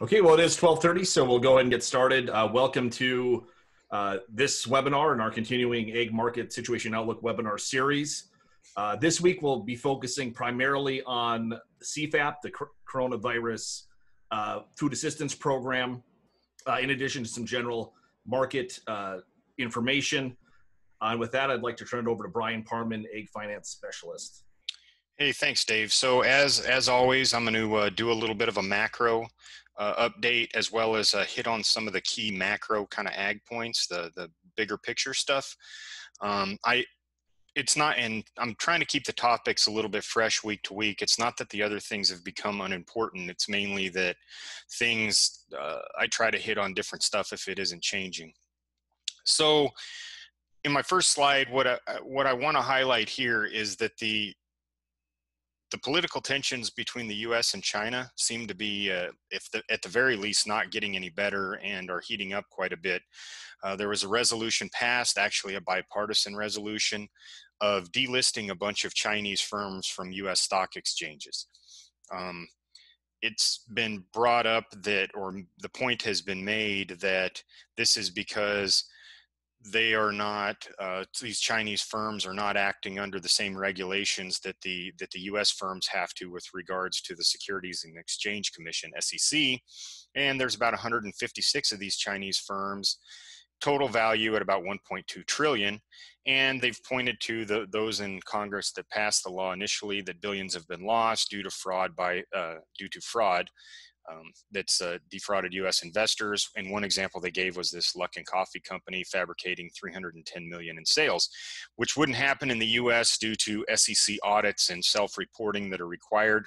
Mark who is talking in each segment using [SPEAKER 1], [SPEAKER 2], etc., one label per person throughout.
[SPEAKER 1] Okay, well, it is 1230, so we'll go ahead and get started. Uh, welcome to uh, this webinar and our continuing ag market situation outlook webinar series. Uh, this week, we'll be focusing primarily on CFAP, the coronavirus uh, food assistance program, uh, in addition to some general market uh, information. and with that, I'd like to turn it over to Bryon Parman, ag finance specialist.
[SPEAKER 2] Hey, thanks, Dave. So as as always, I'm going to uh, do a little bit of a macro uh, update as well as uh, hit on some of the key macro kind of ag points, the the bigger picture stuff. Um, I it's not, and I'm trying to keep the topics a little bit fresh week to week. It's not that the other things have become unimportant. It's mainly that things uh, I try to hit on different stuff if it isn't changing. So in my first slide, what I, what I want to highlight here is that the the political tensions between the U.S. and China seem to be, uh, if the, at the very least, not getting any better and are heating up quite a bit. Uh, there was a resolution passed, actually a bipartisan resolution, of delisting a bunch of Chinese firms from U.S. stock exchanges. Um, it's been brought up that, or the point has been made that this is because they are not uh, these Chinese firms are not acting under the same regulations that the that the U.S. firms have to with regards to the Securities and Exchange Commission (SEC), and there's about 156 of these Chinese firms, total value at about 1.2 trillion, and they've pointed to the, those in Congress that passed the law initially that billions have been lost due to fraud by uh, due to fraud um, that's uh, defrauded U.S. investors. And one example they gave was this Luckin Coffee Company fabricating 310 million in sales, which wouldn't happen in the U.S. due to SEC audits and self-reporting that are required.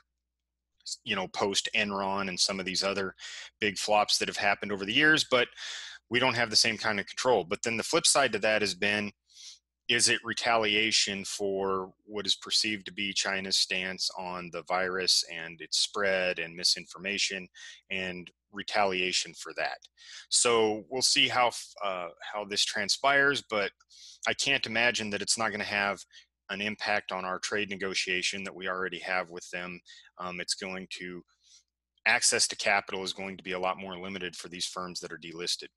[SPEAKER 2] You know, post Enron and some of these other big flops that have happened over the years, but we don't have the same kind of control. But then the flip side to that has been is it retaliation for what is perceived to be China's stance on the virus and its spread and misinformation and retaliation for that? So we'll see how uh, how this transpires, but I can't imagine that it's not going to have an impact on our trade negotiation that we already have with them. Um, it's going to access to capital is going to be a lot more limited for these firms that are delisted.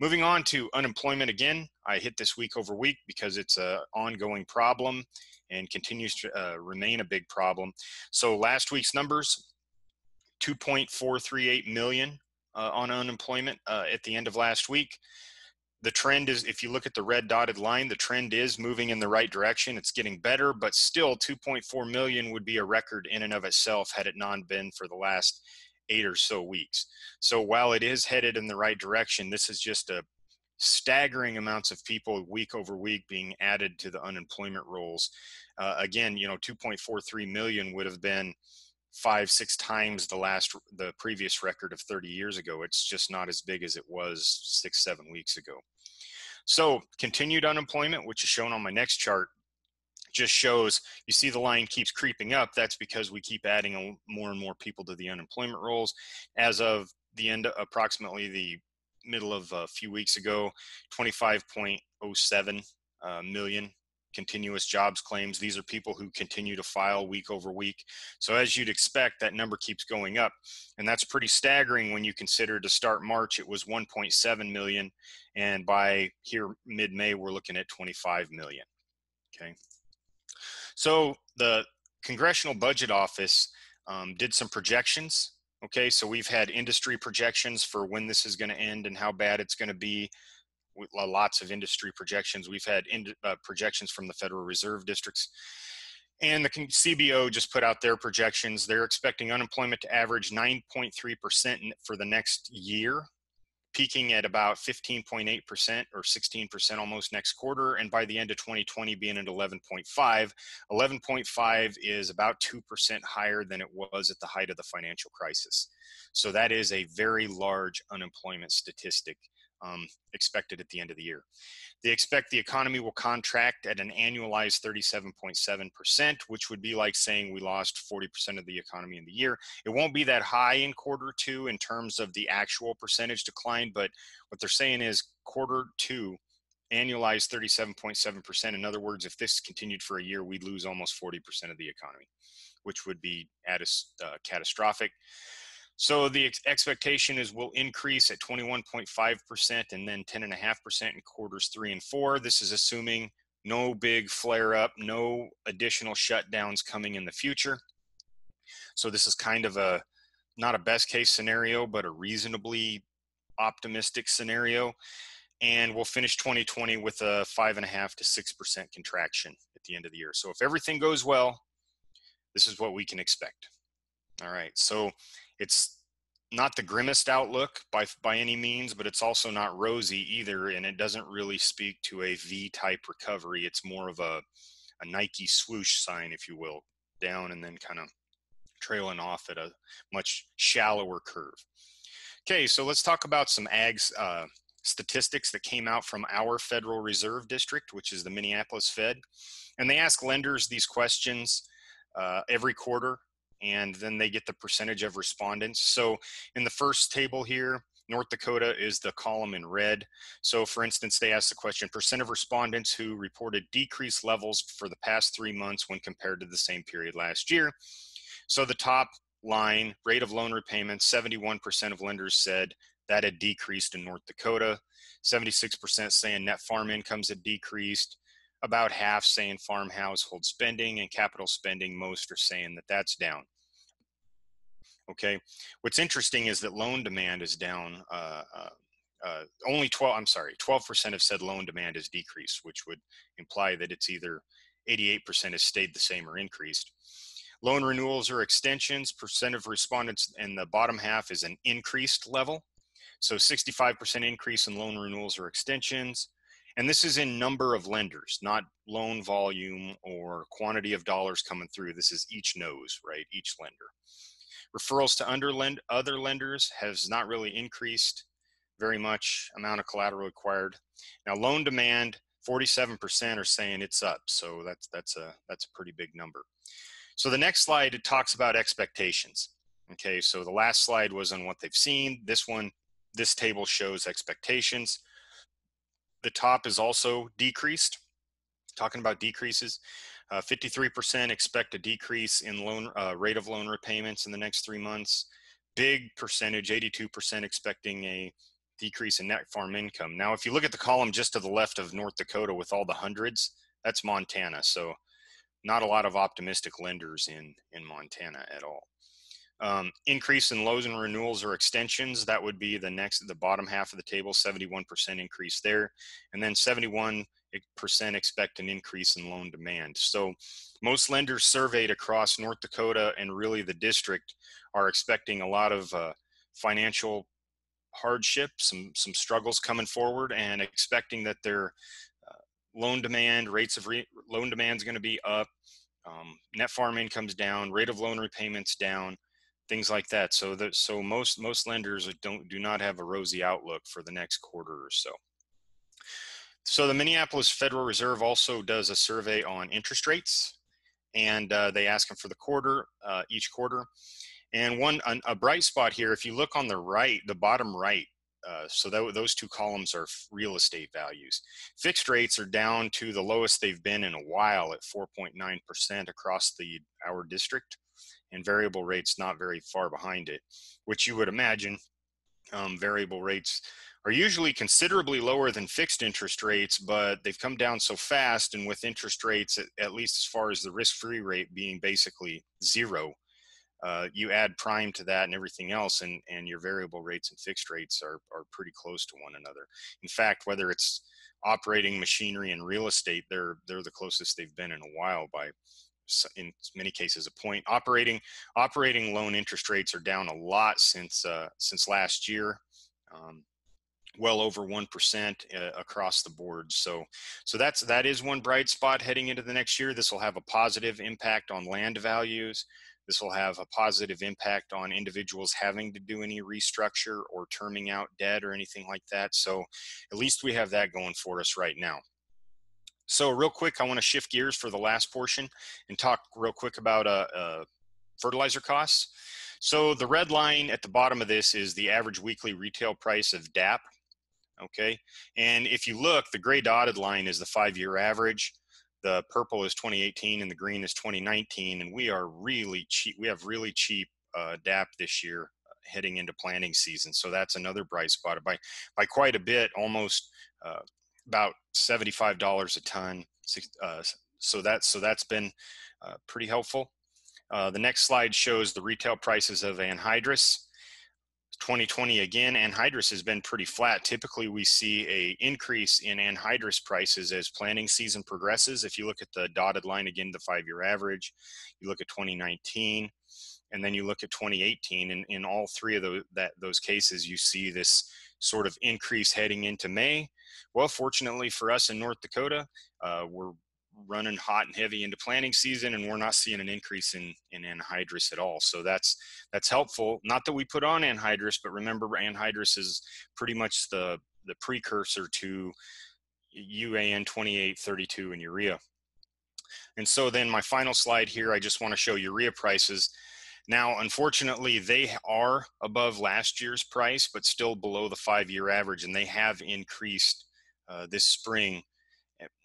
[SPEAKER 2] Moving on to unemployment again, I hit this week over week because it's an ongoing problem and continues to uh, remain a big problem. So last week's numbers, 2.438 million uh, on unemployment uh, at the end of last week. The trend is, if you look at the red dotted line, the trend is moving in the right direction. It's getting better, but still 2.4 million would be a record in and of itself had it not been for the last eight or so weeks. So while it is headed in the right direction, this is just a staggering amounts of people week over week being added to the unemployment rolls. Uh, again, you know, 2.43 million would have been five, six times the last, the previous record of 30 years ago. It's just not as big as it was six, seven weeks ago. So continued unemployment, which is shown on my next chart, just shows you see the line keeps creeping up. That's because we keep adding more and more people to the unemployment rolls. As of the end, approximately the middle of a few weeks ago, 25.07 uh, million continuous jobs claims. These are people who continue to file week over week. So as you'd expect, that number keeps going up. And that's pretty staggering when you consider to start March, it was 1.7 million. And by here mid-May, we're looking at 25 million. Okay. So the Congressional Budget Office um, did some projections. Okay, so we've had industry projections for when this is going to end and how bad it's going to be. Lots of industry projections. We've had in, uh, projections from the Federal Reserve districts. And the CBO just put out their projections. They're expecting unemployment to average 9.3% for the next year peaking at about 15.8% or 16% almost next quarter, and by the end of 2020 being at 11.5. 11.5 is about 2% higher than it was at the height of the financial crisis. So that is a very large unemployment statistic um, expected at the end of the year. They expect the economy will contract at an annualized 37.7%, which would be like saying we lost 40% of the economy in the year. It won't be that high in quarter two in terms of the actual percentage decline, but what they're saying is quarter two annualized 37.7%. In other words, if this continued for a year, we'd lose almost 40% of the economy, which would be at uh, catastrophic. So the ex- expectation is we'll increase at 21.5% and then 10.5% in quarters three and four. This is assuming no big flare up, no additional shutdowns coming in the future. So this is kind of a not a best case scenario, but a reasonably optimistic scenario. And we'll finish 2020 with a five and a half to six percent contraction at the end of the year. So if everything goes well, this is what we can expect. All right. So it's not the grimmest outlook by by any means, but it's also not rosy either, and it doesn't really speak to a V-type recovery. It's more of a a Nike swoosh sign, if you will, down and then kind of trailing off at a much shallower curve. Okay, so let's talk about some ags uh, statistics that came out from our Federal Reserve District, which is the Minneapolis Fed, and they ask lenders these questions uh, every quarter and then they get the percentage of respondents. So in the first table here, North Dakota is the column in red. So for instance, they asked the question, percent of respondents who reported decreased levels for the past three months when compared to the same period last year. So the top line, rate of loan repayments, 71% of lenders said that had decreased in North Dakota. 76% saying net farm incomes had decreased about half saying farm household spending and capital spending most are saying that that's down. Okay? What's interesting is that loan demand is down uh, uh, uh, only 12 i'm sorry 12% have said loan demand has decreased which would imply that it's either 88% has stayed the same or increased. Loan renewals or extensions percent of respondents in the bottom half is an increased level. So 65% increase in loan renewals or extensions and this is in number of lenders, not loan volume or quantity of dollars coming through. This is each nose, right? Each lender. Referrals to other lenders has not really increased very much amount of collateral required. Now loan demand, 47% are saying it's up. So that's, that's a, that's a pretty big number. So the next slide, it talks about expectations. Okay, so the last slide was on what they've seen. This one, this table shows expectations. The top is also decreased. Talking about decreases, uh, 53% expect a decrease in loan uh, rate of loan repayments in the next three months. Big percentage, 82% expecting a decrease in net farm income. Now, if you look at the column just to the left of North Dakota with all the hundreds, that's Montana. So, not a lot of optimistic lenders in in Montana at all. Um, increase in loans and renewals or extensions, that would be the next, the bottom half of the table, 71% increase there. And then 71% expect an increase in loan demand. So most lenders surveyed across North Dakota and really the district are expecting a lot of uh, financial hardship, some, some struggles coming forward and expecting that their uh, loan demand, rates of re- loan demand is going to be up. Um, net farm income's down, rate of loan repayments down, things like that. So that so most most lenders don't do not have a rosy outlook for the next quarter or so. So the Minneapolis Federal Reserve also does a survey on interest rates, and uh, they ask them for the quarter uh, each quarter. And one a bright spot here, if you look on the right, the bottom right. Uh, so that, those two columns are real estate values. Fixed rates are down to the lowest they've been in a while at 4.9% across the our district and variable rates not very far behind it, which you would imagine um, variable rates are usually considerably lower than fixed interest rates, but they've come down so fast. And with interest rates, at, at least as far as the risk free rate being basically zero, uh, you add prime to that and everything else, and, and your variable rates and fixed rates are, are pretty close to one another. In fact, whether it's operating machinery and real estate, they're, they're the closest they've been in a while by in many cases a point. Operating operating loan interest rates are down a lot since uh, since last year. Um, well over 1% uh, across the board. So, so that's, that is one bright spot heading into the next year. This will have a positive impact on land values. This will have a positive impact on individuals having to do any restructure or terming out debt or anything like that. So at least we have that going for us right now. So real quick, I want to shift gears for the last portion and talk real quick about uh, uh, fertilizer costs. So the red line at the bottom of this is the average weekly retail price of DAP. Okay, and if you look, the gray dotted line is the five-year average. the purple is 2018 and the green is 2019 and we are really cheap we have really cheap uh, DAP this year uh, heading into planting season so that's another bright spot by by quite a bit almost uh, about $75 a ton uh, so that's so that's been uh, pretty helpful uh, the next slide shows the retail prices of anhydrous 2020 again, anhydrous has been pretty flat. Typically, we see a increase in anhydrous prices as planting season progresses. If you look at the dotted line again, the five-year average, you look at 2019, and then you look at 2018. And in all three of those that those cases, you see this sort of increase heading into May. Well, fortunately for us in North Dakota, uh, we're running hot and heavy into planting season and we're not seeing an increase in, in anhydrous at all. So that's, that's helpful. Not that we put on anhydrous, but remember anhydrous is pretty much the, the precursor to UAN 2832 and urea. And so then my final slide here, I just want to show urea prices. Now, unfortunately, they are above last year's price, but still below the five-year average, and they have increased uh, this spring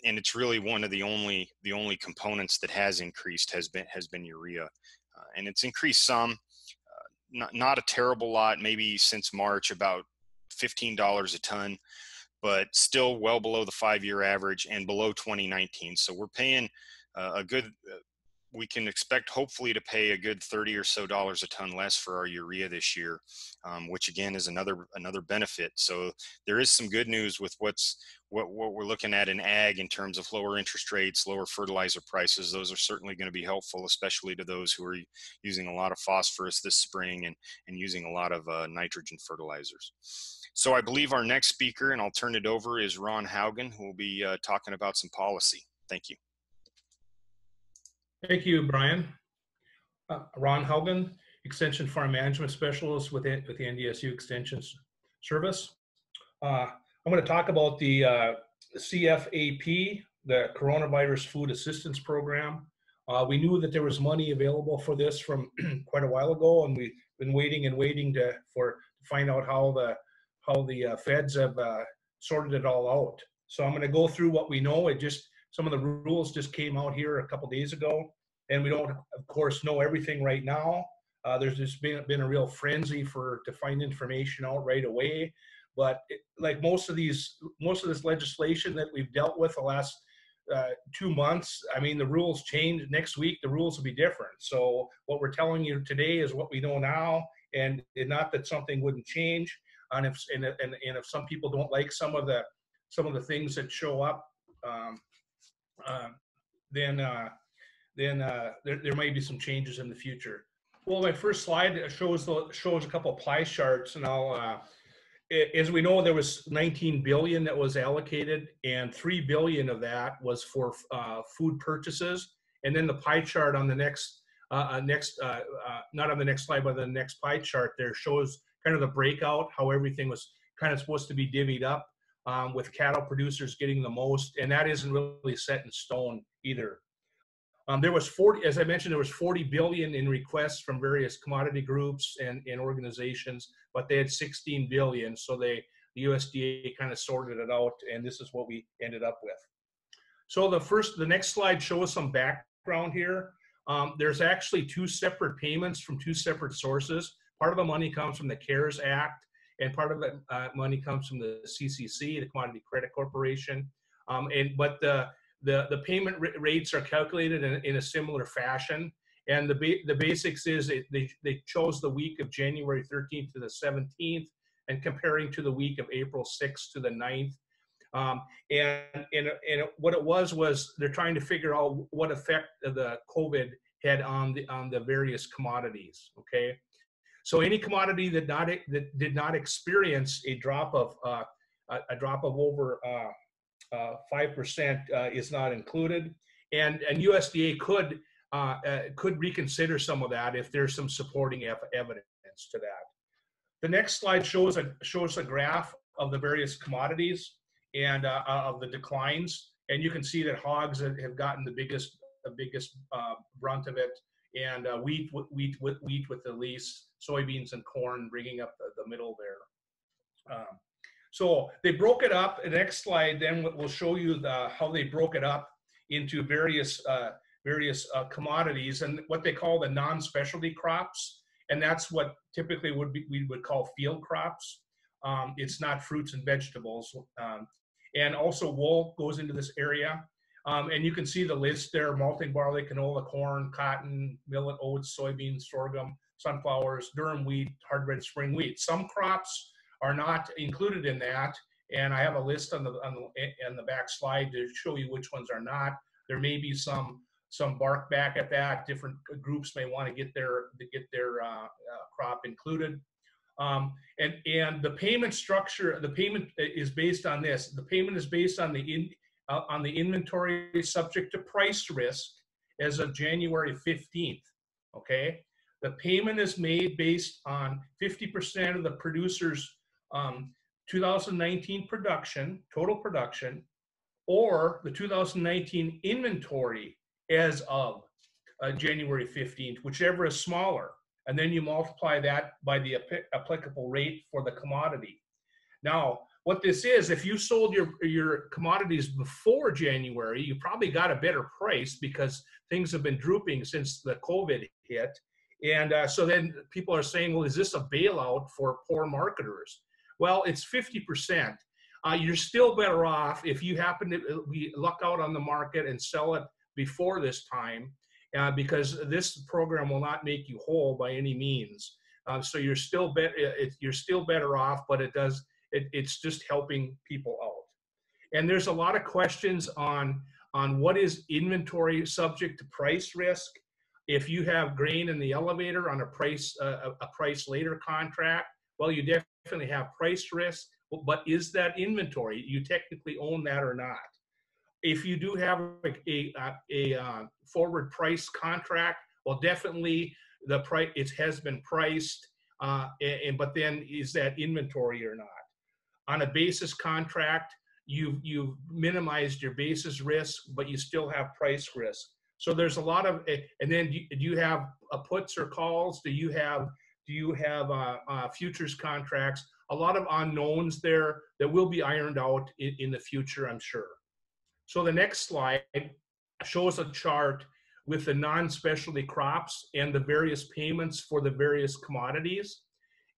[SPEAKER 2] and it's really one of the only the only components that has increased has been has been urea, uh, and it's increased some, uh, not not a terrible lot, maybe since March about fifteen dollars a ton, but still well below the five year average and below 2019. So we're paying uh, a good uh, we can expect hopefully to pay a good 30 or so dollars a ton less for our urea this year um, which again is another another benefit. So there is some good news with what's what, what we're looking at in ag in terms of lower interest rates lower fertilizer prices. Those are certainly going to be helpful especially to those who are using a lot of phosphorus this spring and and using a lot of uh, nitrogen fertilizers. So i believe our next speaker and i'll turn it over is ron haugen who will be uh, talking about some policy. Thank you
[SPEAKER 3] Thank you, Bryon. Uh, Ron Haugen, Extension Farm Management Specialist with, with the NDSU Extension Service. Uh, I'm going to talk about the uh, CFAP, the Coronavirus Food Assistance Program. Uh, we knew that there was money available for this from quite a while ago, and we've been waiting and waiting to for find out how the how the uh, feds have uh, sorted it all out. So I'm going to go through what we know. It just some of the rules just came out here a couple days ago, and we don't, of course, know everything right now. Uh, there's just been, been a real frenzy for to find information out right away. But it, like most of these, most of this legislation that we've dealt with the last uh, two months, I mean, the rules change next week. The rules will be different. So what we're telling you today is what we know now, and, and not that something wouldn't change. And if and, and, and if some people don't like some of the some of the things that show up, um, then uh, then uh, there, there may be some changes in the future. Well, my first slide shows the, shows a couple pie charts, and I'll. Uh, as we know, there was 19 billion that was allocated, and 3 billion of that was for uh, food purchases. And then the pie chart on the next, uh, next, not on the next slide, but the next pie chart there shows kind of the breakout, how everything was kind of supposed to be divvied up um, with cattle producers getting the most, and that isn't really set in stone either. Um, there was 40, as I mentioned, there was 40 billion in requests from various commodity groups and, and organizations, but they had 16 billion. So they, the USDA kind of sorted it out, and this is what we ended up with. So the first, the next slide shows some background here. Um, there's actually two separate payments from two separate sources. Part of the money comes from the CARES Act, and part of that uh, money comes from the CCC, the Commodity Credit Corporation. Um, and but the the the payment rates are calculated in, in a similar fashion. And the ba the basics is it, they they chose the week of January 13th to the 17th, and comparing to the week of April 6th to the 9th. Um, and, and, and what it was was they're trying to figure out what effect the COVID had on the on the various commodities. Okay, so any commodity that not that did not experience a drop of uh, a, drop of over uh, uh, five percent uh, is not included, and and USDA could uh, could reconsider some of that if there's some supporting evidence to that. The next slide shows a shows a graph of the various commodities and of the declines, and you can see that hogs have gotten the biggest the biggest brunt of it, and wheat wheat with wheat with the least soybeans and corn, bringing up the, the middle there. Um, so they broke it up. The next slide then will show you the, how they broke it up into various uh, various uh, commodities and what they call the non-specialty crops, and that's what typically would be we would call field crops. Um, it's not fruits and vegetables, um, and also wool goes into this area. Um, and you can see the list there: malting barley, canola, corn, cotton, millet, oats, soybeans, sorghum, sunflowers, durum wheat, hard red spring wheat. Some crops are not included in that, and I have a list on the on the, the back slide to show you which ones are not. There may be some some bark back at that. Different groups may want to get their to get their uh, uh, crop included. Um, and and the payment structure, the payment is based on this. The payment is based on the in, uh, on the inventory subject to price risk as of January 15th. Okay, the payment is made based on 50% of the producer's um, 2019 production, total production, or the 2019 inventory as of uh, January 15th, whichever is smaller. And then you multiply that by the ap- applicable rate for the commodity. Now, what this is, if you sold your, your commodities before January, you probably got a better price because things have been drooping since the COVID hit. And uh, so then people are saying, well, is this a bailout for poor marketers? Well, it's 50%. Uh, you're still better off if you happen to be luck out on the market and sell it before this time, uh, because this program will not make you whole by any means. Uh, so you're still be- it, you're still better off, but it does it, it's just helping people out. And there's a lot of questions on on what is inventory subject to price risk. If you have grain in the elevator on a price uh, a price later contract, well, you definitely have price risk, but is that inventory? You technically own that or not? If you do have a, a, a, a forward price contract, well, definitely the price it has been priced, uh, and, but then is that inventory or not? On a basis contract, you've you've minimized your basis risk, but you still have price risk. So there's a lot of, and then do you have puts or calls? Do you have do you have uh, uh, futures contracts? A lot of unknowns there that will be ironed out in, in the future, I'm sure. So the next slide shows a chart with the non-specialty crops and the various payments for the various commodities.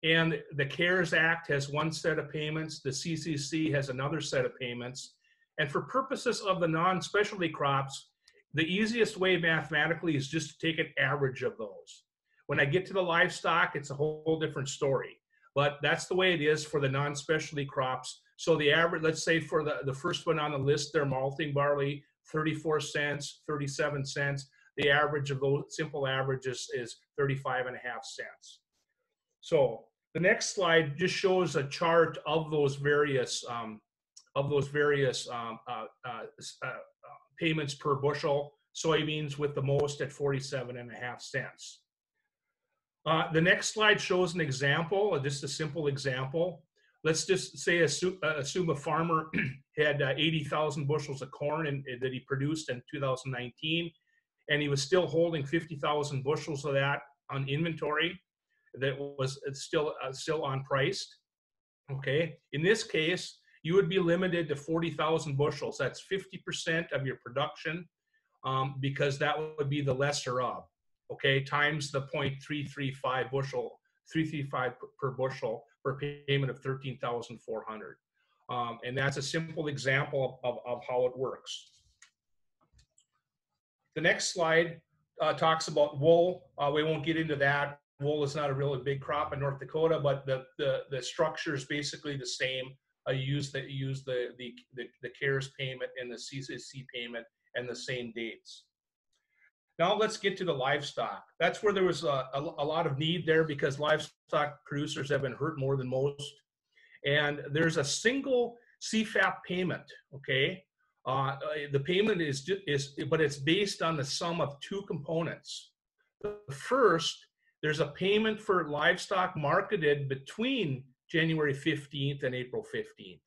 [SPEAKER 3] And the CARES Act has one set of payments, the CCC has another set of payments. And for purposes of the non-specialty crops, the easiest way mathematically is just to take an average of those. When I get to the livestock, it's a whole different story. But that's the way it is for the non-specialty crops. So the average, let's say for the, the first one on the list, they're malting barley, 34 cents, 37 cents. The average of those simple averages is 35 and a half cents. So the next slide just shows a chart of those various um, of those various um, uh, uh, uh, payments per bushel. Soybeans with the most at 47 and a half cents. Uh, the next slide shows an example, just a simple example. Let's just say assume, uh, assume a farmer had uh, 80,000 bushels of corn in, that he produced in 2019, and he was still holding 50,000 bushels of that on inventory that was still uh, still on priced. Okay, in this case, you would be limited to 40,000 bushels. That's 50% of your production um, because that would be the lesser of okay, times the 0.335 bushel, 335 per bushel for payment of 13,400. Um, and that's a simple example of, of, of, how it works. The next slide uh, talks about wool. Uh, we won't get into that. Wool is not a really big crop in North Dakota, but the, the, the structure is basically the same. Uh, use the use the, the the the CARES payment and the CCC payment and the same dates. Now let's get to the livestock. That's where there was a, a, a, lot of need there because livestock producers have been hurt more than most. And there's a single CFAP payment, okay? Uh, the payment is, is, but it's based on the sum of two components. The first, there's a payment for livestock marketed between January 15th and April 15th,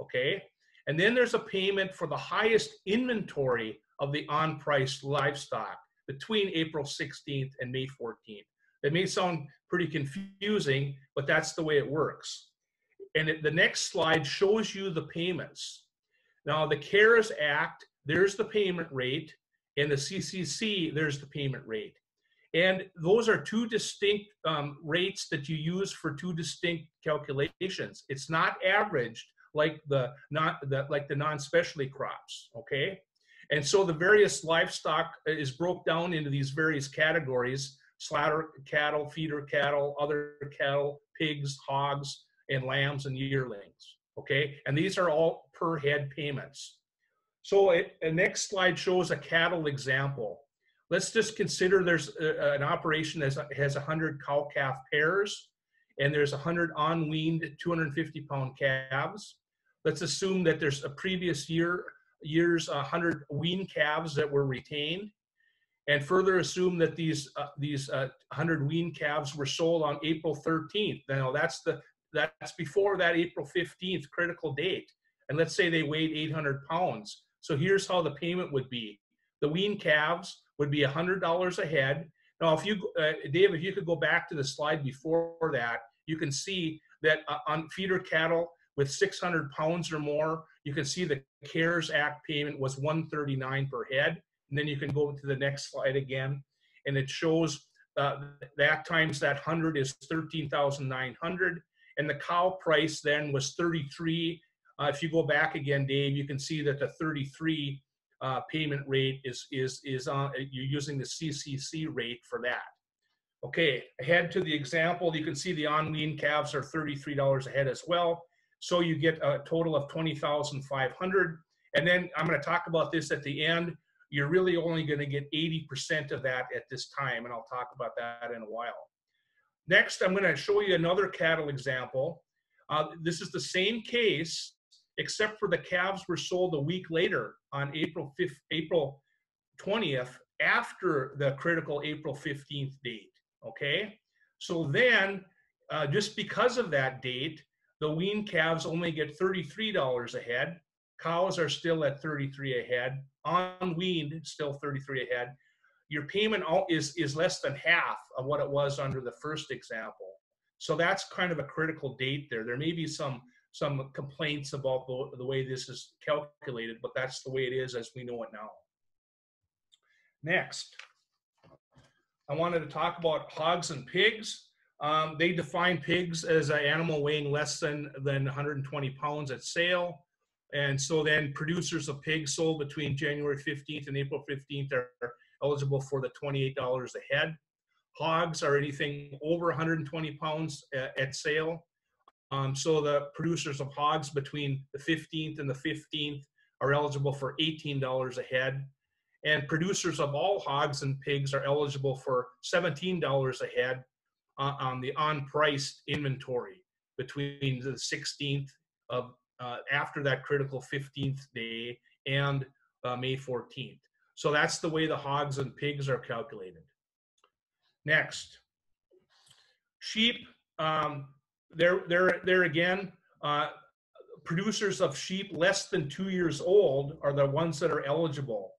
[SPEAKER 3] okay? And then there's a payment for the highest inventory of the on-priced livestock between April 16th and May 14th. That may sound pretty confusing, but that's the way it works. And it, the next slide shows you the payments. Now, the CARES Act, there's the payment rate, and the CCC, there's the payment rate. And those are two distinct um, rates that you use for two distinct calculations. It's not averaged like the not the, like the non-specialty crops, okay? And so the various livestock is broke down into these various categories, slaughter cattle, feeder cattle, other cattle, pigs, hogs, and lambs and yearlings, okay? And these are all per head payments. So it, the next slide shows a cattle example. Let's just consider there's a, an operation that has 100 cow-calf pairs, and there's 100 on-weaned 250 pound calves. Let's assume that there's a previous year year's 100 wean calves that were retained, and further assume that these uh, these uh, 100 wean calves were sold on April 13th. Now that's the that's before that April 15th critical date. And let's say they weighed 800 pounds. So here's how the payment would be: the wean calves would be $100 a head. Now, if you, uh, Dave, if you could go back to the slide before that, you can see that uh, on feeder cattle with 600 pounds or more, you can see the CARES Act payment was 139 per head. And then you can go to the next slide again, and it shows uh, that times that 100 is 13,900. And the cow price then was 33. Uh, if you go back again, Dave, you can see that the 33 uh, payment rate is is is on you're using the CCC rate for that. Okay, ahead to the example, you can see the on wean calves are $33 ahead as well. So you get a total of 20,500. And then I'm going to talk about this at the end. You're really only going to get 80% of that at this time, and I'll talk about that in a while. Next, I'm going to show you another cattle example. Uh, this is the same case, except for the calves were sold a week later on April 5th, April 20th, after the critical April 15th date. Okay, so then uh, just because of that date, the wean calves only get $33 a head. Cows are still at 33 a head. Unweaned, still 33 a head. Your payment is, is less than half of what it was under the first example. So that's kind of a critical date there. There may be some some complaints about the, the way this is calculated, but that's the way it is as we know it now. Next, I wanted to talk about hogs and pigs. Um, they define pigs as an animal weighing less than, than 120 pounds at sale. And so then producers of pigs sold between January 15th and April 15th are eligible for the $28 a head. Hogs are anything over 120 pounds at, at sale. Um, so the producers of hogs between the 15th and the 15th are eligible for $18 a head. And producers of all hogs and pigs are eligible for $17 a head uh, on the on-priced inventory between the 16th of uh, after that critical 15th day and uh, May 14th. So that's the way the hogs and pigs are calculated. Next, sheep. Um, there, there, there again, uh, producers of sheep less than two years old are the ones that are eligible.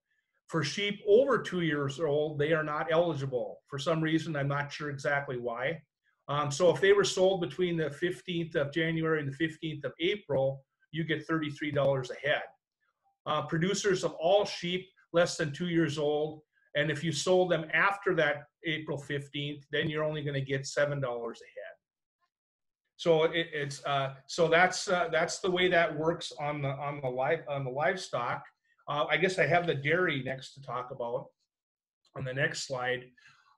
[SPEAKER 3] For sheep over two years old, they are not eligible. For some reason, I'm not sure exactly why. Um, so if they were sold between the 15th of January and the 15th of April, you get $33 a head. Uh, producers of all sheep less than two years old, and if you sold them after that April 15th, then you're only going to get $7 a head. So it, it's uh, so that's uh, that's the way that works on the on the live on the livestock. Uh, I guess I have the dairy next to talk about on the next slide.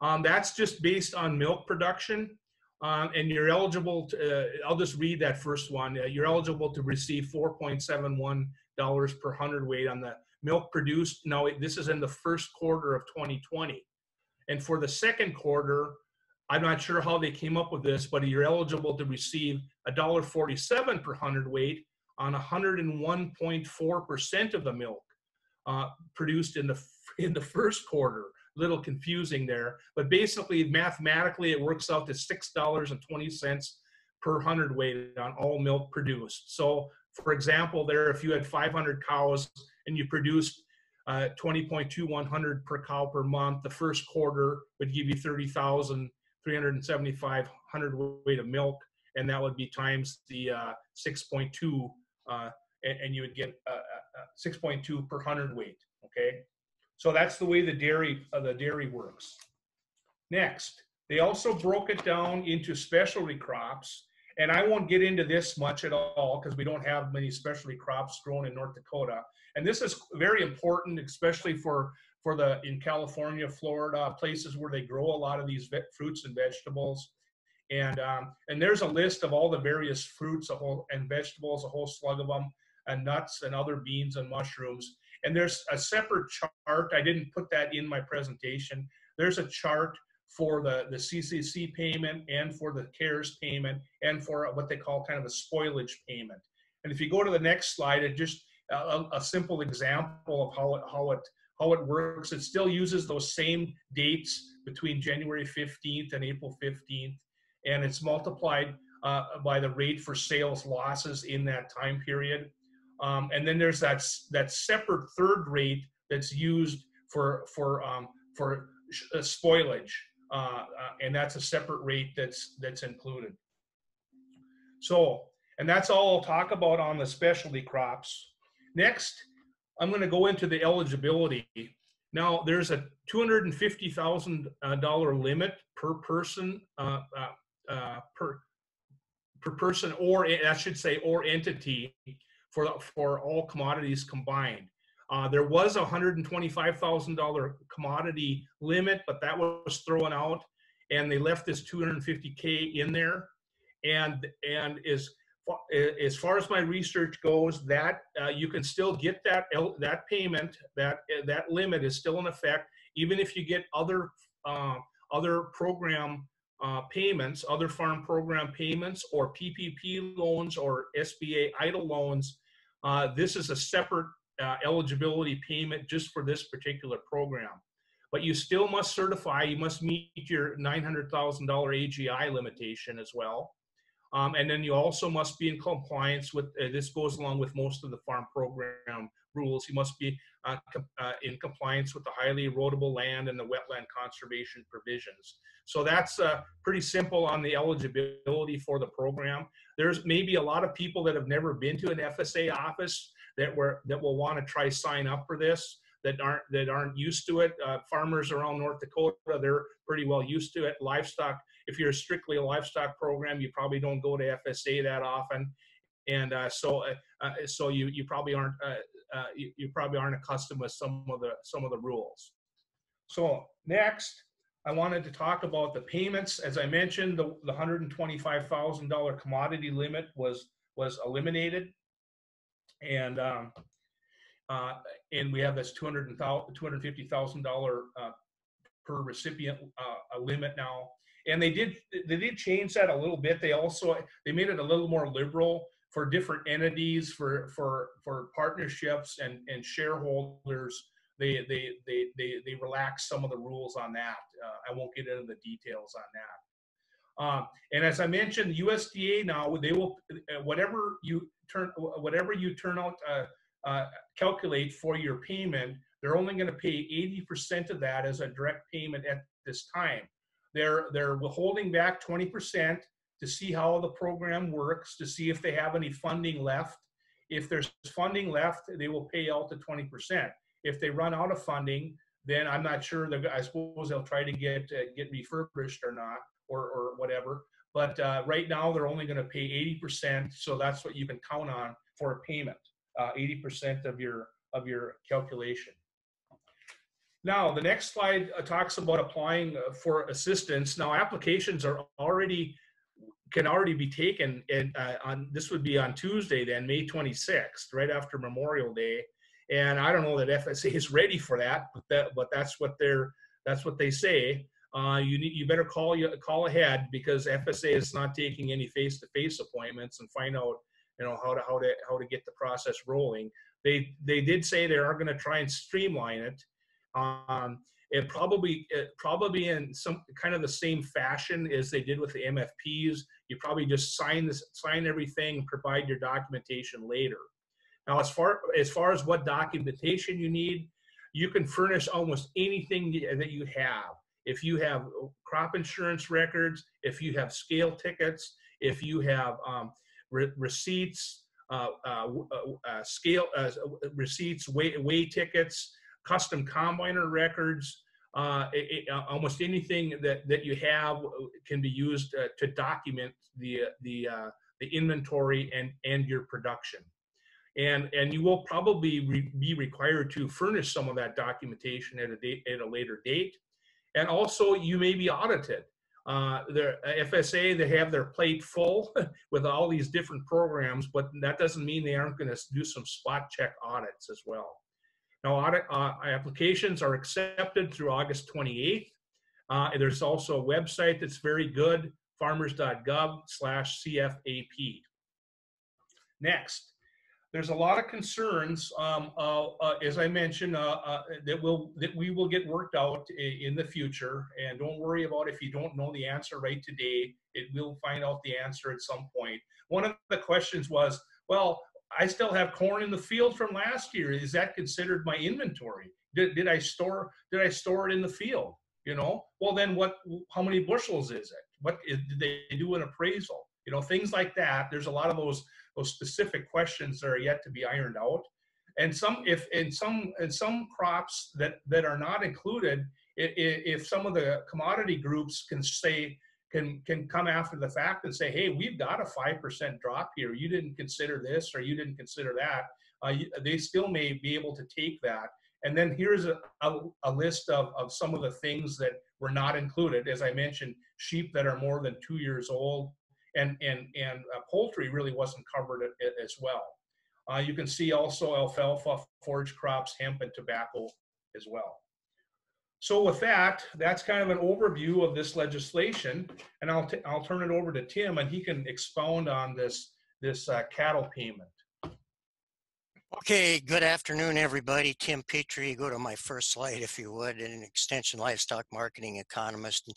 [SPEAKER 3] Um, that's just based on milk production, um, and you're eligible. To, uh, I'll just read that first one. Uh, you're eligible to receive 4.71 dollars per hundredweight on the milk produced. Now this is in the first quarter of 2020, and for the second quarter, I'm not sure how they came up with this, but you're eligible to receive $1.47 per hundredweight on 101.4% of the milk uh, produced in the in the first quarter. Little confusing there, but basically mathematically it works out to six dollars and twenty cents per hundredweight on all milk produced. So, for example, there if you had 500 cows and you produced uh, 20.2100 per cow per month, the first quarter would give you 30,000 375 hundredweight of milk, and that would be times the uh, 6.2, uh, and, and, you would get uh, 6.2 per hundredweight. Okay, so that's the way the dairy uh, the dairy works. Next, they also broke it down into specialty crops, and I won't get into this much at all because we don't have many specialty crops grown in North Dakota. And this is very important, especially for for the in California, Florida, places where they grow a lot of these fruits and vegetables. And um, and there's a list of all the various fruits, a whole and vegetables, a whole slug of them, and nuts and other beans and mushrooms. And there's a separate chart. I didn't put that in my presentation. There's a chart for the, the CCC payment and for the CARES payment and for what they call kind of a spoilage payment. And if you go to the next slide, it just a, a simple example of how it, how it how it works. It still uses those same dates between January 15th and April 15th, and it's multiplied uh, by the rate for sales losses in that time period. Um, and then there's that that separate third rate that's used for for um, for uh, spoilage, uh, uh, and that's a separate rate that's that's included. So, and that's all I'll talk about on the specialty crops. Next, I'm going to go into the eligibility. Now, there's a $250,000 limit per person uh, uh, uh, per per person, or I should say, or entity for for all commodities combined. Uh, there was a $125,000 commodity limit, but that was thrown out, and they left this 250k in there, and and is as far as my research goes, that uh, you can still get that that payment, that that limit is still in effect, even if you get other uh, other program uh, payments, other farm program payments, or PPP loans or SBA EIDL loans. Uh, this is a separate uh, eligibility payment just for this particular program. But you still must certify, you must meet your $900,000 AGI limitation as well. Um, and then you also must be in compliance with, uh, this goes along with most of the farm program rules. You must be uh, com uh, in compliance with the highly erodible land and the wetland conservation provisions. So that's uh, pretty simple on the eligibility for the program. There's maybe a lot of people that have never been to an FSA office that were that will want to try sign up for this that aren't that aren't used to it. Uh, farmers around North Dakota, they're pretty well used to it. Livestock if you're strictly a livestock program, you probably don't go to FSA that often, and uh, so uh, uh, so you you probably aren't uh, uh, you, you, probably aren't accustomed with some of the some of the rules. So next, I wanted to talk about the payments. As I mentioned, the, the $125,000 commodity limit was was eliminated, and um, uh, and we have this $250,000 uh, per recipient uh, limit now and they did they did change that a little bit. They also they made it a little more liberal for different entities for for for partnerships and and shareholders. They they they they they relaxed some of the rules on that. Uh, I won't get into the details on that. Um, and as I mentioned, USDA now they will whatever you turn whatever you turn out uh, uh, calculate for your payment, they're only going to pay 80% of that as a direct payment at this time. They're, they're holding back 20% to see how the program works, to see if they have any funding left. If there's funding left, they will pay out the 20%. If they run out of funding, then I'm not sure. I suppose they'll try to get uh, get refurbished or not, or or whatever. But uh, right now, they're only going to pay 80%, so that's what you can count on for a payment. Uh, 80% of your of your calculation. Now, the next slide uh, talks about applying uh, for assistance. Now, applications are already can already be taken, and uh, on this would be on Tuesday, then May 26th, right after Memorial Day. And I don't know that FSA is ready for that, but that but that's what they're that's what they say. Uh, you need you better call you call ahead because FSA is not taking any face-to-face appointments and find out you know how to how to how to get the process rolling. They they did say they are going to try and streamline it um, it probably it probably in some kind of the same fashion as they did with the MFPs. You probably just sign this, sign everything, provide your documentation later. Now, as far as far as what documentation you need, you can furnish almost anything that you have. If you have crop insurance records, if you have scale tickets, if you have um, re receipts, uh, uh, uh, scale uh, receipts, weigh, weigh tickets, custom combiner records. Uh, it, it, uh, almost anything that, that you have uh, can be used to document the the the inventory and and your production. And and you will probably re be required to furnish some of that documentation at a date at a later date. And also you may be audited. Uh, their FSA they have their plate full with all these different programs but that doesn't mean they aren't going to do some spot check audits as well now audit uh, applications are accepted through August 28th uh, there's also a website that's very good farmers.gov slash CFAP next there's a lot of concerns, um, uh, uh, as I mentioned, uh, uh, that will that we will get worked out in the future. And don't worry about if you don't know the answer right today. It will find out the answer at some point. One of the questions was, well, I still have corn in the field from last year. Is that considered my inventory? Did, did I store did I store it in the field? You know, well then what? How many bushels is it? What did they do an appraisal? You know, things like that. There's a lot of those those specific questions that are yet to be ironed out. And some, if in some in some crops that that are not included, if, if some of the commodity groups can say can can come after the fact and say, hey, we've got a five percent drop here. You didn't consider this or you didn't consider that. Uh, they still may be able to take that. And then here's a, a, a, list of, of some of the things that were not included. As I mentioned, sheep that are more than two years old, and and and uh, poultry really wasn't covered as well. Uh, you can see also alfalfa, forage crops, hemp, and tobacco as well. So with that, that's kind of an overview of this legislation, and I'll I'll turn it over to Tim, and he can expound on this this uh, cattle payment.
[SPEAKER 4] Okay, good afternoon, everybody. Tim Petry, go to my first slide, if you would, an extension livestock marketing economist.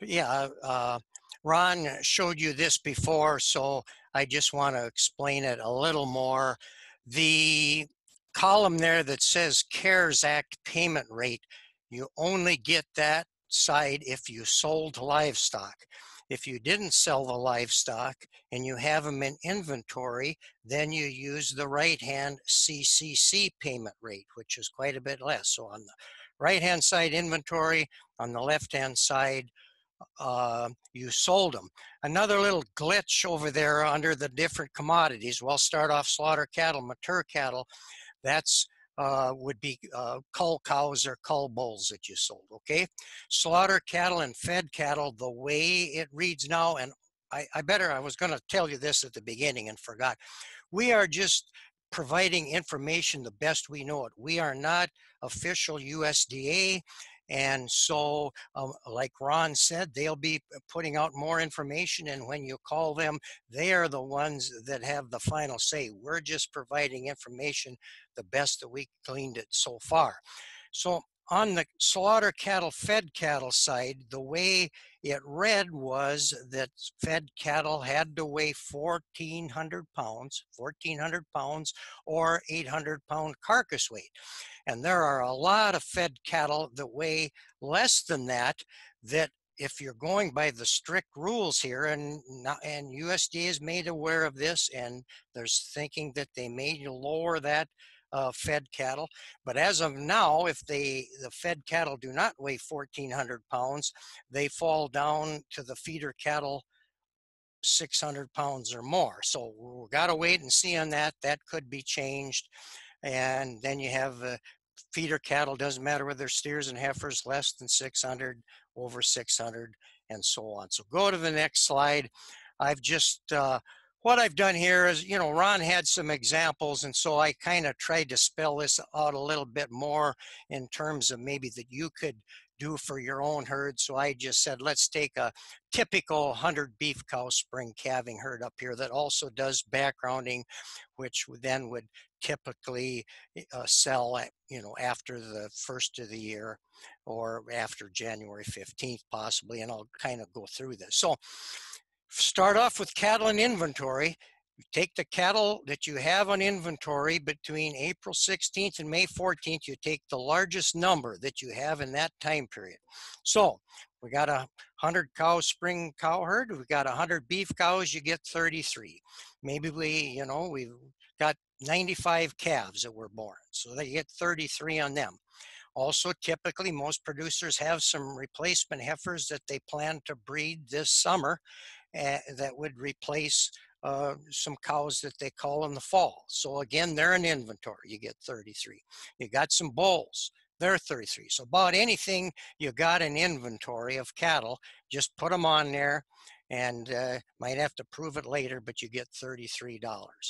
[SPEAKER 4] Yeah, uh, Ron showed you this before, so I just want to explain it a little more. The column there that says CARES Act payment rate, you only get that side if you sold livestock. If you didn't sell the livestock and you have them in inventory, then you use the right hand CCC payment rate, which is quite a bit less. So on the right hand side, inventory, on the left hand side, uh, you sold them. Another little glitch over there under the different commodities. We'll start off slaughter cattle, mature cattle. That's uh, would be uh, cull cows or cull bulls that you sold. Okay, slaughter cattle and fed cattle. The way it reads now, and I, I better I was going to tell you this at the beginning and forgot. We are just providing information the best we know it. We are not official USDA. And so, um, like Ron said, they'll be putting out more information. And when you call them, they are the ones that have the final say. We're just providing information the best that we gleaned it so far. So on the slaughter cattle, fed cattle side, the way it read was that fed cattle had to weigh 1,400 pounds, 1,400 pounds, or 800 pound carcass weight. And there are a lot of fed cattle that weigh less than that, that if you're going by the strict rules here, and and USDA is made aware of this, and there's thinking that they may lower that uh, fed cattle. But as of now, if they the fed cattle do not weigh 1,400 pounds, they fall down to the feeder cattle 600 pounds or more. So we've got to wait and see on that. That could be changed. And then you have uh, feeder cattle, doesn't matter whether steers and heifers, less than 600, over 600, and so on. So go to the next slide. I've just uh, what I've done here is, you know, Ron had some examples, and so I kind of tried to spell this out a little bit more in terms of maybe that you could do for your own herd. So I just said, let's take a typical 100 beef cow spring calving herd up here that also does backgrounding, which then would typically uh, sell, at, you know, after the first of the year or after January 15th, possibly. And I'll kind of go through this. So start off with cattle in inventory. You take the cattle that you have on inventory between April 16th and May 14th. You take the largest number that you have in that time period. So We got a 100 cow spring cow herd. We got 100 beef cows, you get 33. Maybe we, you know, we've got 95 calves that were born. So they get 33 on them. Also, typically, most producers have some replacement heifers that they plan to breed this summer that would replace uh, some cows that they call in the fall. So again, they're an inventory. You get 33. You got some bulls. They're 33. So about anything you got an inventory of cattle, just put them on there and uh, might have to prove it later, but you get $33.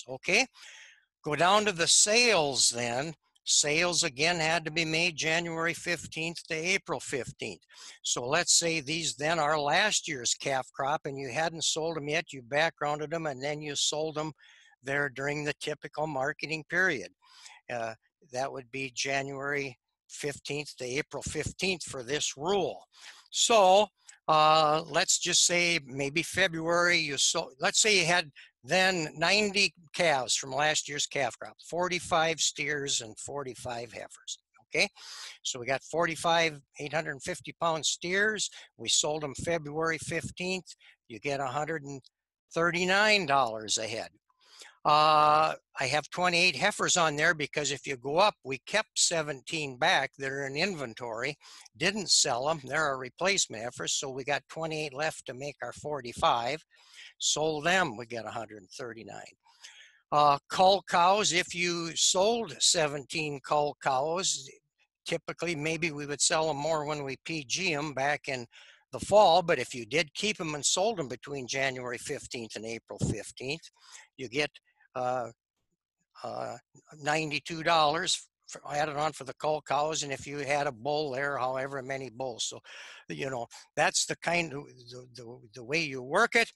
[SPEAKER 4] Okay. Go down to the sales then. Sales again had to be made January 15th to April 15th. So let's say these then are last year's calf crop and you hadn't sold them yet, you backgrounded them and then you sold them there during the typical marketing period. Uh, that would be January 15th to April 15th for this rule. So uh, let's just say maybe February you sold, let's say you had then 90 calves from last year's calf crop, 45 steers and 45 heifers. Okay, so we got 45 850 pound steers. We sold them February 15th. You get $139 a head. Uh, I have 28 heifers on there because if you go up, we kept 17 back that are in inventory, didn't sell them. They're a replacement heifers, so we got 28 left to make our 45. Sold them, we get 139. Uh, cull cows, if you sold 17 cull cows, typically maybe we would sell them more when we PG them back in the fall, but if you did keep them and sold them between January 15th and April 15th, you get $92 for, added on for the cull cows and if you had a bull there however many bulls. So you know that's the kind of the, the, the way you work it.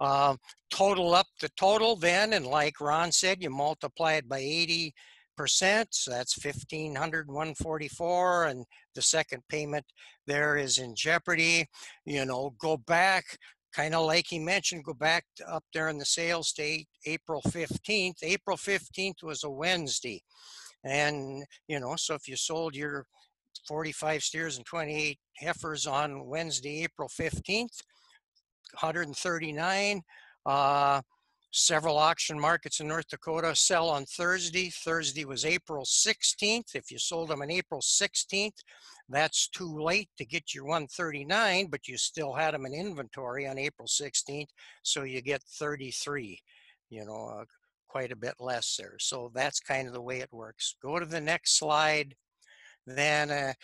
[SPEAKER 4] Uh, total up the total then and like ron said you multiply it by 80 percent so that's 1500 144 and the second payment there is in jeopardy. You know go back kind of like he mentioned, go back up there in the sales date, April 15th. April 15th was a Wednesday. And, you know, so if you sold your 45 steers and 28 heifers on Wednesday, April 15th, 139. Uh, several auction markets in North Dakota sell on Thursday. Thursday was April 16th. If you sold them on April 16th, that's too late to get your 139, but you still had them in inventory on April 16th, so you get 33, you know, uh, quite a bit less there. So that's kind of the way it works. Go to the next slide. Then uh,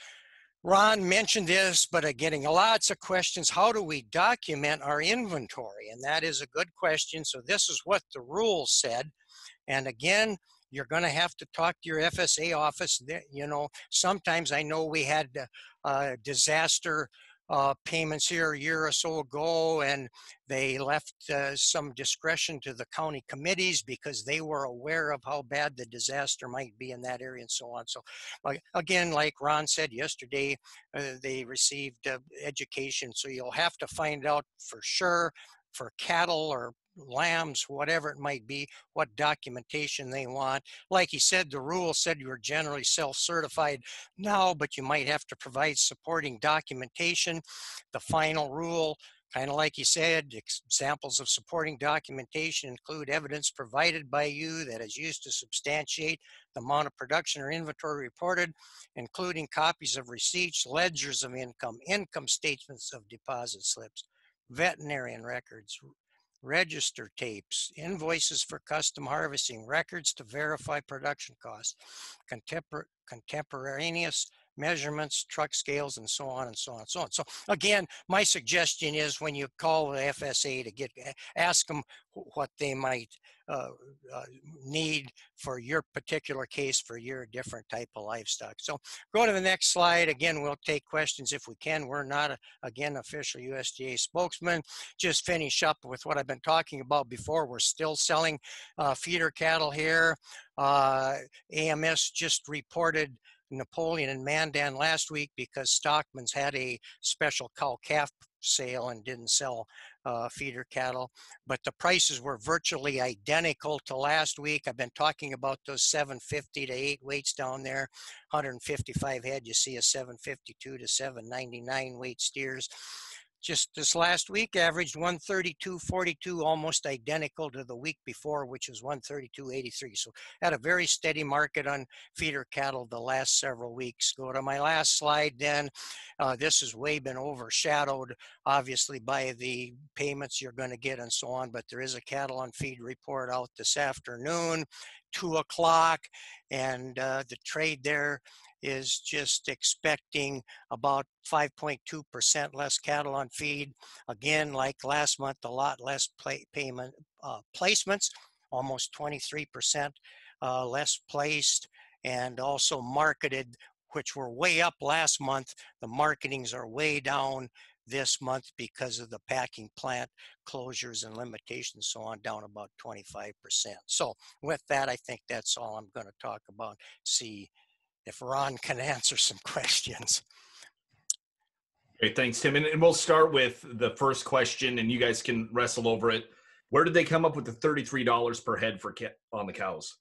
[SPEAKER 4] Ron mentioned this, but uh, getting lots of questions. How do we document our inventory? And that is a good question. So this is what the rule said. And again, you're going to have to talk to your FSA office. You know, sometimes I know we had uh, disaster uh, payments here a year or so ago, and they left uh, some discretion to the county committees because they were aware of how bad the disaster might be in that area and so on. So, again, like Ron said yesterday, uh, they received uh, education, so you'll have to find out for sure for cattle or lambs, whatever it might be, what documentation they want. Like he said, the rule said you were generally self-certified now, but you might have to provide supporting documentation. The final rule Kind of like he said, examples of supporting documentation include evidence provided by you that is used to substantiate the amount of production or inventory reported, including copies of receipts, ledgers of income, income statements of deposit slips, veterinarian records, register tapes, invoices for custom harvesting, records to verify production costs, contempor contemporaneous measurements, truck scales, and so on and so on and so on. So again, my suggestion is when you call the FSA to get, ask them what they might uh, uh, need for your particular case for your different type of livestock. So go to the next slide. Again, we'll take questions if we can. We're not, a, again, official USDA spokesman. Just finish up with what I've been talking about before. We're still selling uh, feeder cattle here. Uh, AMS just reported Napoleon and Mandan last week because Stockman's had a special cow calf sale and didn't sell uh, feeder cattle, but the prices were virtually identical to last week. I've been talking about those 750 to 8 weights down there, 155 head. You see a 752 to 799 weight steers just this last week averaged 132.42, almost identical to the week before, which was 132.83. So had a very steady market on feeder cattle the last several weeks. Go to my last slide then. Uh, this has way been overshadowed, obviously, by the payments you're going to get and so on, but there is a cattle on feed report out this afternoon, two o'clock, and uh, the trade there is just expecting about 5.2% less cattle on feed. Again, like last month, a lot less play, payment uh, placements, almost 23% uh, less placed, and also marketed, which were way up last month. The marketings are way down this month because of the packing plant closures and limitations, so on, down about 25%. So with that, I think that's all I'm going to talk about. See if Ron can answer some questions.
[SPEAKER 1] Okay, thanks, Tim. And, and we'll start with the first question, and you guys can wrestle over it. Where did they come up with the thirty-three dollars per head for on the cows?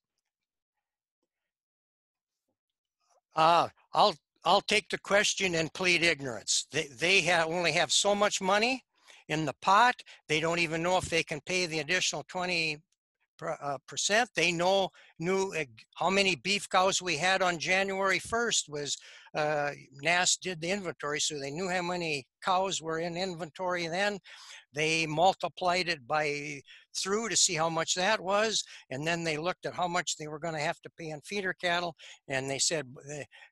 [SPEAKER 4] Uh, I'll I'll take the question and plead ignorance. They they have only have so much money in the pot. They don't even know if they can pay the additional twenty uh, percent. They know knew how many beef cows we had on January 1st was uh, NASS did the inventory, so they knew how many cows were in inventory then. They multiplied it by through to see how much that was, and then they looked at how much they were going to have to pay on feeder cattle, and they said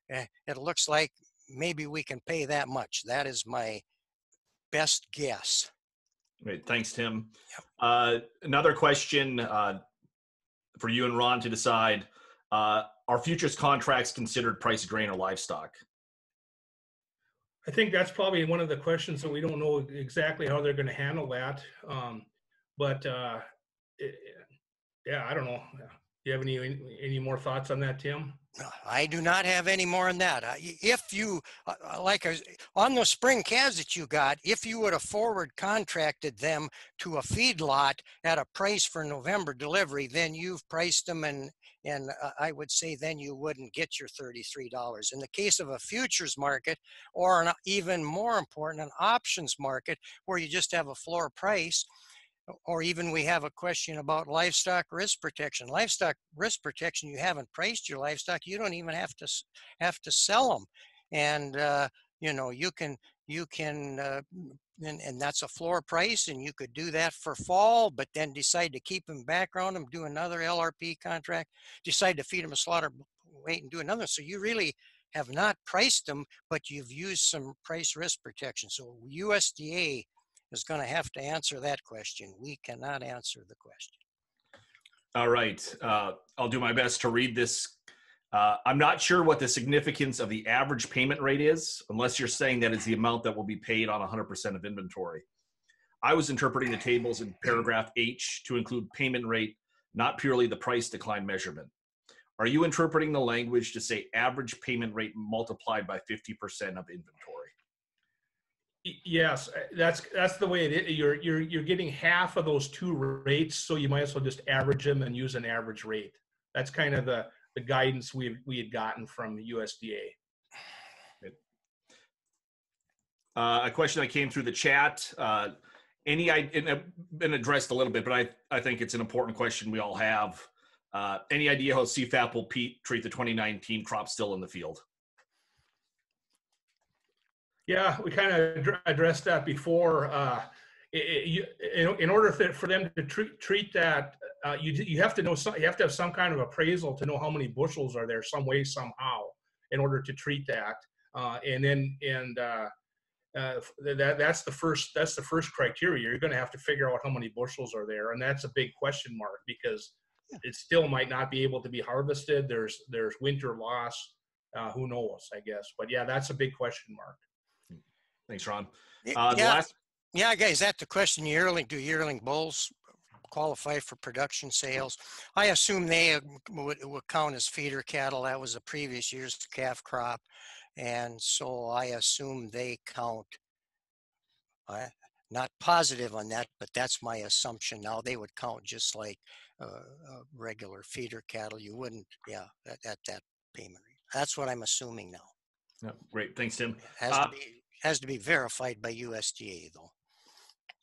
[SPEAKER 4] eh, it looks like maybe we can pay that much. That is my best guess.
[SPEAKER 1] Great, thanks, Tim. Yep. Uh, another question uh, for you and Ron to decide: uh, Are futures contracts considered price grain or livestock?
[SPEAKER 3] I think that's probably one of the questions that we don't know exactly how they're going to handle that. Um, but uh, it, yeah, I don't know. Do you have any any more thoughts on that, Tim?
[SPEAKER 4] I do not have any more on that. If you, uh, uh, like on the spring calves that you got, if you would have forward contracted them to a feedlot at a price for November delivery, then you've priced them and and uh, I would say then you wouldn't get your $33. In the case of a futures market, or an, even more important, an options market where you just have a floor price, or even we have a question about livestock risk protection. Livestock risk protection, you haven't priced your livestock, you don't even have to have to sell them, and uh, you know you can you can uh, and, and that's a floor price, and you could do that for fall, but then decide to keep them back around them, do another LRP contract, decide to feed them a slaughter weight and do another. So you really have not priced them, but you've used some price risk protection. So USDA is going to have to answer that question. We cannot answer the question.
[SPEAKER 1] All right. Uh, I'll do my best to read this. Uh, I'm not sure what the significance of the average payment rate is, unless you're saying that is the amount that will be paid on 100% of inventory. I was interpreting the tables in paragraph H to include payment rate, not purely the price decline measurement. Are you interpreting the language to say average payment rate multiplied by 50% of inventory?
[SPEAKER 3] Yes, uh, that's that's the way it is. You're you're you're getting half of those two rates, so you might as well just average them and use an average rate. That's kind of the the guidance we we had gotten from the USDA.
[SPEAKER 1] Uh, a question that came through the chat. Uh, any and been addressed a little bit, but I I think it's an important question we all have. Uh, any idea how CFAP will treat the 2019 crop still in the field?
[SPEAKER 3] Yeah, we kind of addressed that before. Uh, it, you, in, in, order for them to treat, treat that, uh, you, you have to know some, you have to have some kind of appraisal to know how many bushels are there some way somehow in order to treat that. Uh, and then and uh, uh, that that's the first that's the first criteria. You're going to have to figure out how many bushels are there, and that's a big question mark because it still might not be able to be harvested. There's there's winter loss. Uh, who knows? I guess, but yeah, that's a big question mark.
[SPEAKER 1] Thanks, Ron.
[SPEAKER 4] Uh, yeah, last... yeah, guys, that the question. Yearling, do yearling bulls qualify for production sales? I assume they uh, would, would count as feeder cattle. That was the previous year's calf crop, and so I assume they count. I, not positive on that, but that's my assumption. Now they would count just like uh, uh, regular feeder cattle. You wouldn't, yeah, at, at that payment rate. That's what I'm assuming now.
[SPEAKER 1] Yeah, great. Thanks, Tim.
[SPEAKER 4] Has
[SPEAKER 1] Uh,
[SPEAKER 4] to be has to be verified by USDA though.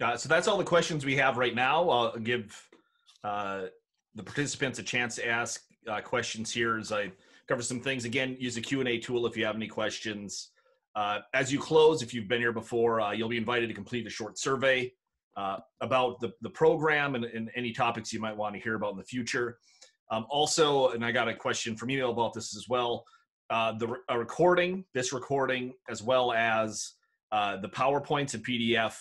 [SPEAKER 1] Uh, so that's all the questions we have right now. I'll give uh, the participants a chance to ask uh, questions here as I cover some things. Again, use the Q&A tool if you have any questions. Uh, as you close, if you've been here before, uh, you'll be invited to complete a short survey uh, about the, the program and, and any topics you might want to hear about in the future. Um, also, and I got a question from email about this as well, the recording, this recording, as well as the PowerPoints and PDF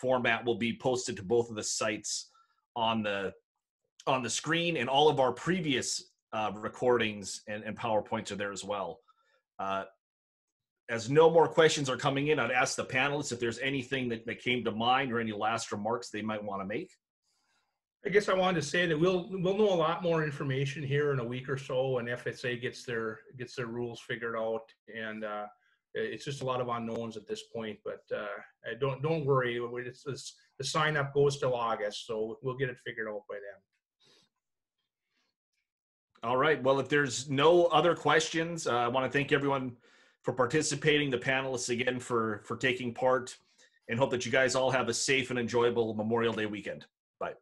[SPEAKER 1] format will be posted to both of the sites on the on the screen and all of our previous uh, recordings and, and powerpoints are there as well. Uh, as no more questions are coming in i'd ask the panelists if there's anything that, that came to mind or any last remarks they might want to make.
[SPEAKER 3] I guess I wanted to say that we'll we'll know a lot more information here in a week or so, and FSA gets their gets their rules figured out, and uh, it's just a lot of unknowns at this point. But uh, don't don't worry, it's, it's, the sign up goes till August, so we'll get it figured out by then.
[SPEAKER 1] all right well if there's no other questions uh, i want to thank everyone for participating the panelists again for for taking part and hope that you guys all have a safe and enjoyable memorial day weekend bye